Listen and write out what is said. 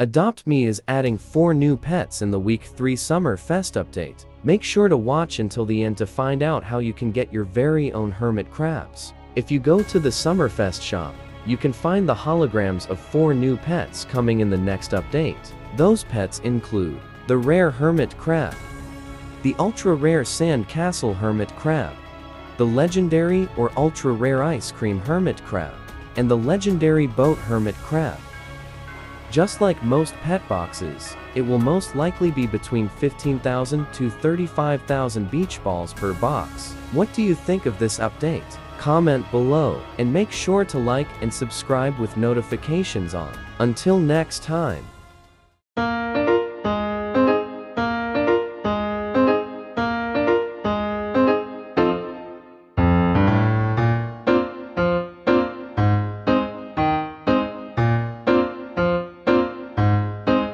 Adopt Me is adding 4 new pets in the Week 3 Summer Fest update. Make sure to watch until the end to find out how you can get your very own hermit crabs. If you go to the Summerfest shop, you can find the holograms of 4 new pets coming in the next update. Those pets include the rare hermit crab, the ultra rare sand castle hermit crab, the legendary or ultra rare ice cream hermit crab, and the legendary boat hermit crab. Just like most pet boxes, it will most likely be between 15,000 to 35,000 beach balls per box. What do you think of this update? Comment below, and make sure to like and subscribe with notifications on. Until next time.